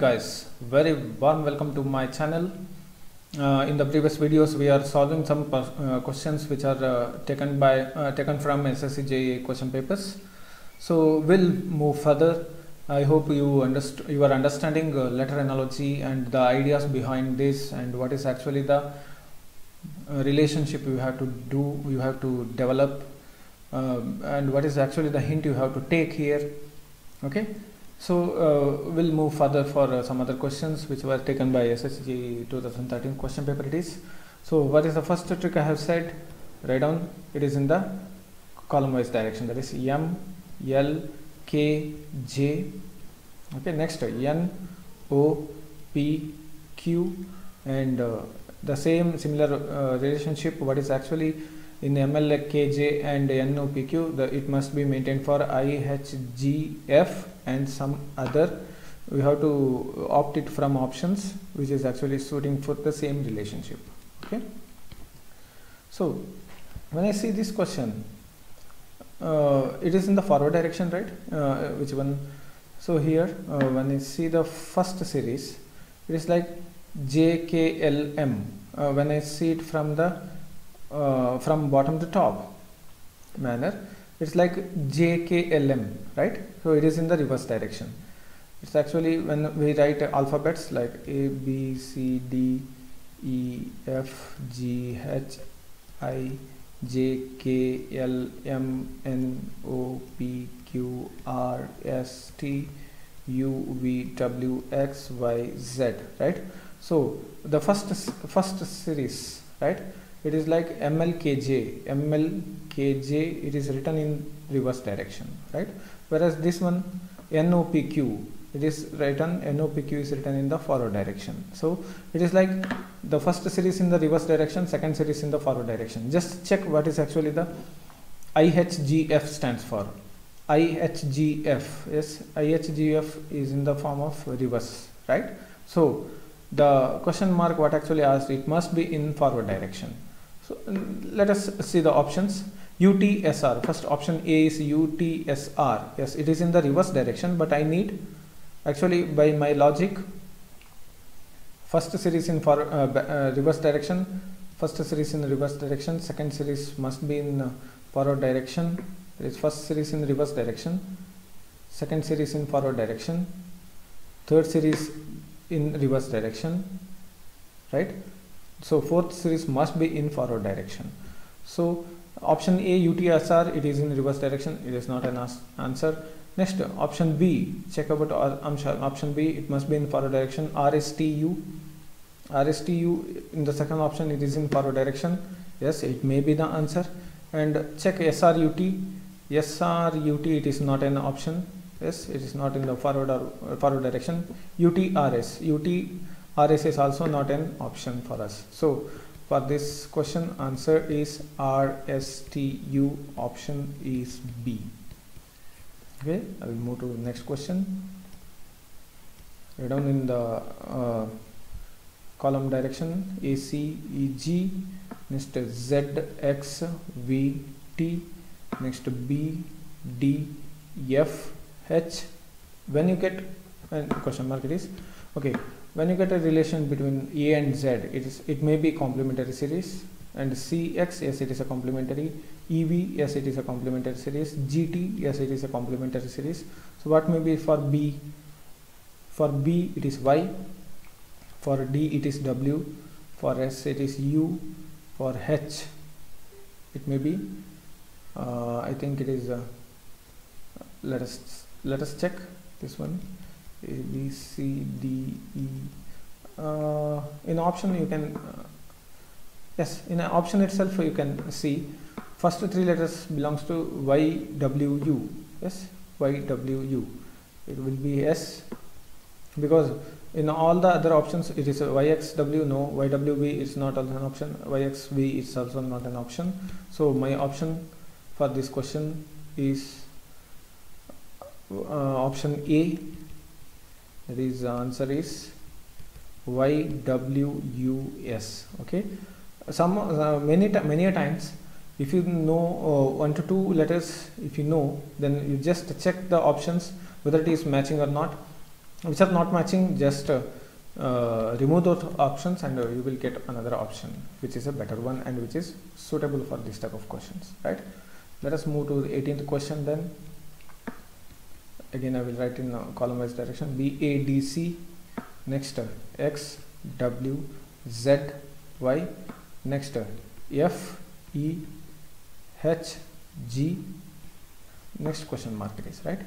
Guys, very warm welcome to my channel. Uh, in the previous videos we are solving some uh, questions which are uh, taken by uh, taken from SSC JE question papers. So we'll move further. I hope you underst- you are understanding uh, letter analogy and the ideas behind this and what is actually the uh, relationship you have to do, you have to develop, um, and what is actually the hint you have to take here. Okay. So uh, we'll move further for uh, some other questions which were taken by SSC 2013 question paper it is. So what is the first trick I have said? Write down it is in the column wise direction that is M, L, K, J. Okay, next N, O, P, Q and uh, the same similar uh, relationship what is actually in MLKJ and NOPQ the, it must be maintained for IHGF and some other. We have to opt it from options which is actually suiting for the same relationship. Okay? So when I see this question uh, it is in the forward direction right? Uh, which one? So here uh, when I see the first series it is like JKLM uh, when I see it from the uh, from bottom to top manner. It's like JKLM right? So it is in the reverse direction. It's actually when we write alphabets like A B C D E F G H I J K L M N O P Q R S T U V W X Y Z right? So the first first series right it is like mlkj mlkj it is written in reverse direction right? Whereas this one nopq it is written nopq is written in the forward direction. So it is like the first series in the reverse direction second series in the forward direction. Just check what is actually the ihgf stands for. Ihgf yes? Ihgf is in the form of reverse right? So the question mark what actually asked it must be in forward direction so let us see the options. UTSR first option A is UTSR yes it is in the reverse direction but I need actually by my logic first series in for uh, uh, reverse direction first series in reverse direction second series must be in uh, forward direction. It is first series in reverse direction second series in forward direction third series in reverse direction right so fourth series must be in forward direction. So option a utsr it is in reverse direction it is not an answer. Next option b check about option b it must be in forward direction rstu rstu in the second option it is in forward direction. Yes it may be the answer. And check srut srut it is not an option. Yes it is not in the forward or forward direction. Utrs utrs is also not an option for us. So for this question answer is rstu option is b. Okay i will move to next question. Write down in the uh, column direction a c e g next z x v t next b d f h. When you get when question mark it is okay when you get a relation between a and z it is it may be complementary series and cx yes it is a complementary. Ev yes it is a complementary series. Gt yes it is a complementary series. So what may be for b? For b it is y. For d it is w. For s it is u. For h it may be. Uh, i think it is uh, let us let us check this one a b c d e. Uh, in option you can uh, yes in an option itself you can see first three letters belongs to y w u yes y w u. It will be s because in all the other options it is yxw no ywv is not an option yxv is also not an option. So my option for this question is uh, option A that is answer is YWUS okay? Some uh, many many times if you know uh, one to two letters if you know then you just check the options whether it is matching or not. Which are not matching just uh, uh, remove those options and uh, you will get another option which is a better one and which is suitable for this type of questions right? Let us move to the 18th question then again I will write in column wise direction. B A D C. Next uh, X W Z Y. Next uh, F E H G. Next question mark is right?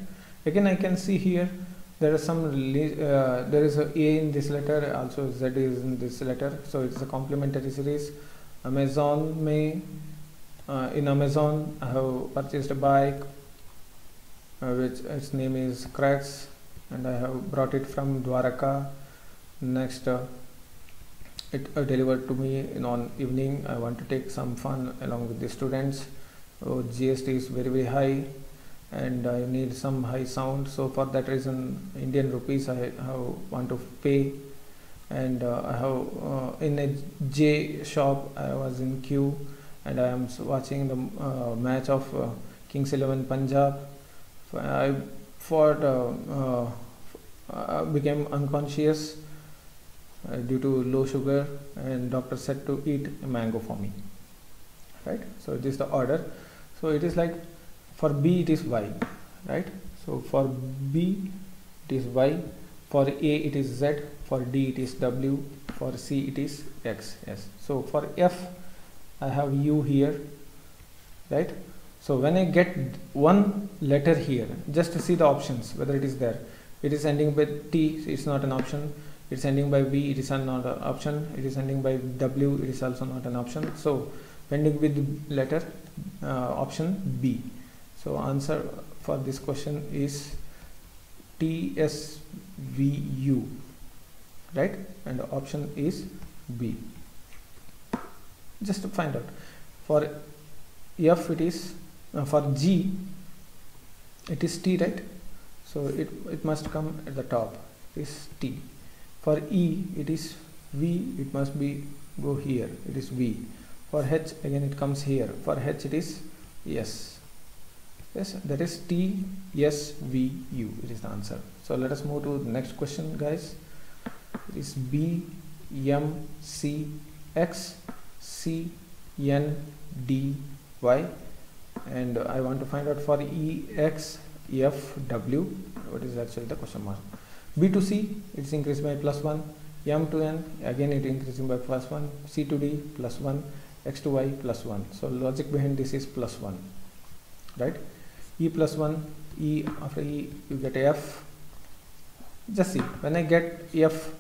Again I can see here there is some uh, there is a A in this letter also Z is in this letter. So it's a complementary series. Amazon may uh, in Amazon I have purchased a bike which its name is Cracks and I have brought it from Dwaraka. Next uh, it uh, delivered to me in on evening. I want to take some fun along with the students. Oh, GST is very very high and I need some high sound. So for that reason Indian rupees I have want to pay. And uh, I have uh, in a J shop I was in queue and I am watching the uh, match of uh, Kings 11 Punjab I fought uh, uh, became unconscious due to low sugar and doctor said to eat a mango for me. Right? So this is the order. So it is like for b it is y. Right? So for b it is y. For a it is z. For d it is w. For c it is x. Yes. So for f i have u here. Right so when i get one letter here just to see the options whether it is there. It is ending with t it's not an option. It's ending by v it is not an option. It is ending by w it is also not an option. So ending with letter uh, option b. So answer for this question is TSVU right? And option is B. Just to find out. For F it is uh, for G it is T right? So it, it must come at the top. Is T. For E it is V. It must be go here. It is V. For H again it comes here. For H it is yes yes that is T S V U. It is the answer. So let us move to the next question guys. It is B M C X C N D Y and I want to find out for E X F W what is actually the question mark? B to C it's increased by plus 1 M to N again it increasing by plus 1 C to D plus 1 X to Y plus 1 so logic behind this is plus 1 right? E plus 1 e after e you get f. Just see when I get f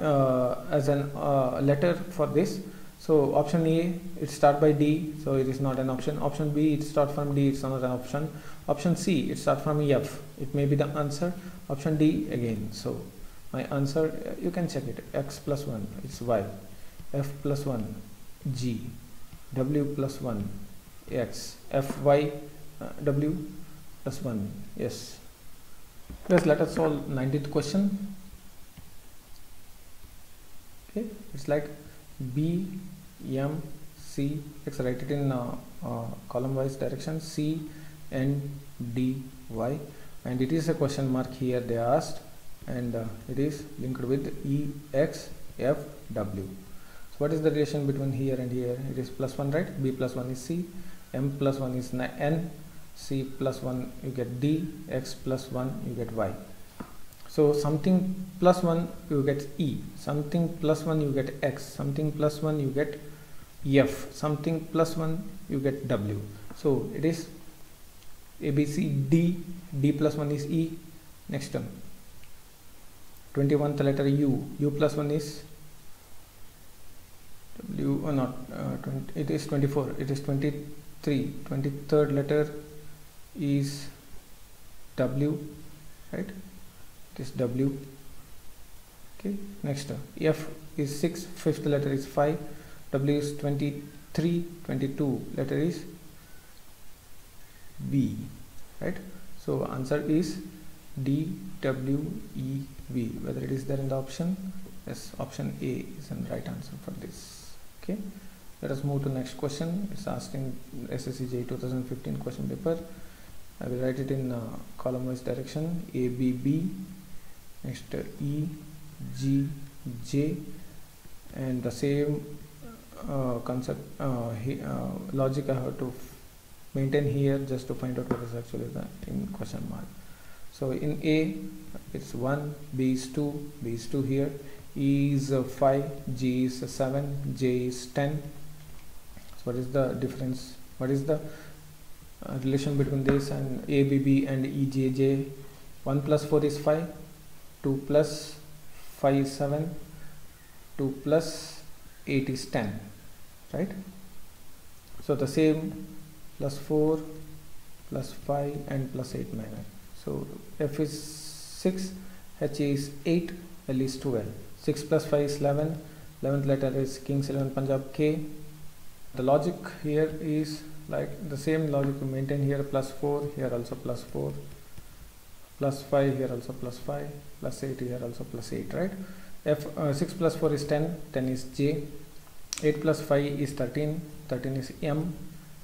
uh, as an uh, letter for this so option A it start by D so it is not an option. Option B it start from D it's not an option. Option C it start from F it may be the answer. Option D again so my answer you can check it. X plus 1 it's y. F plus 1 g. W plus 1 x. F y uh, w plus 1 yes. Let's let us solve 19th question. Okay it's like b m c let's write it in uh, uh, column wise direction c n d y. And it is a question mark here they asked. And uh, it is linked with e x f w. So what is the relation between here and here? It is plus 1 right? B plus 1 is c. M plus 1 is n. C plus 1 you get d. X plus 1 you get y. So something plus 1 you get e. Something plus 1 you get x. Something plus 1 you get f something plus 1 you get w. So it is a b c d d plus 1 is e next term. 21th letter u. U plus 1 is w or uh, not uh, 20, it is 24 it is 23 23rd letter is W right? It is W. Okay next uh, F is 6 fifth letter is 5 W is 23 22 letter is B right? So answer is D W E V. Whether it is there in the option? Yes option A is the right answer for this okay? Let us move to next question. It's asking SSC JE 2015 question paper. I will write it in uh, column wise direction. A B B. Next uh, e g j. And the same concept uh, he, uh, logic I have to maintain here just to find out what is actually the in question mark. So in a it's 1 b is 2 b is 2 here. E is uh, 5 g is 7 j is 10 so what is the difference? What is the uh, relation between this and ABB and EJJ 1 plus 4 is 5 2 plus 5 is 7 2 plus 8 is 10 right? So the same plus 4 plus 5 and plus 8 minor so F is 6 H is 8 L is 12 6 plus 5 is 11 11th letter is King's 11 Punjab K. The logic here is like the same logic we maintain here plus 4 here also plus 4 plus 5 here also plus 5 plus 8 here also plus 8 right? F uh, 6 plus 4 is 10 10 is j 8 plus 5 is 13 13 is m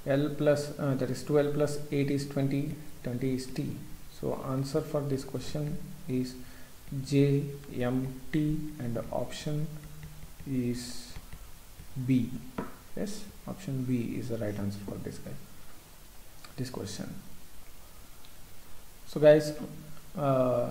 l plus uh, that is 12 plus 8 is 20 20 is t. So answer for this question is j m t and the option is b. Yes option b is the right answer for this guy this question. So guys uh,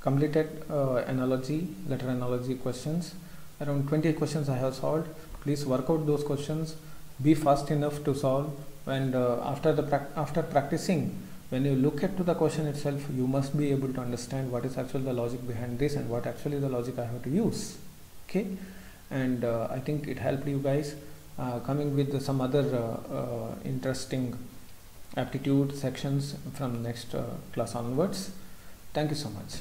completed uh, analogy letter analogy questions around 20 questions i have solved. Please work out those questions. Be fast enough to solve. And uh, after the pra after practicing when you look at to the question itself you must be able to understand what is actually the logic behind this and what actually the logic i have to use. Okay? And uh, i think it helped you guys. Uh, coming with some other uh, uh, interesting aptitude sections from next uh, class onwards. Thank you so much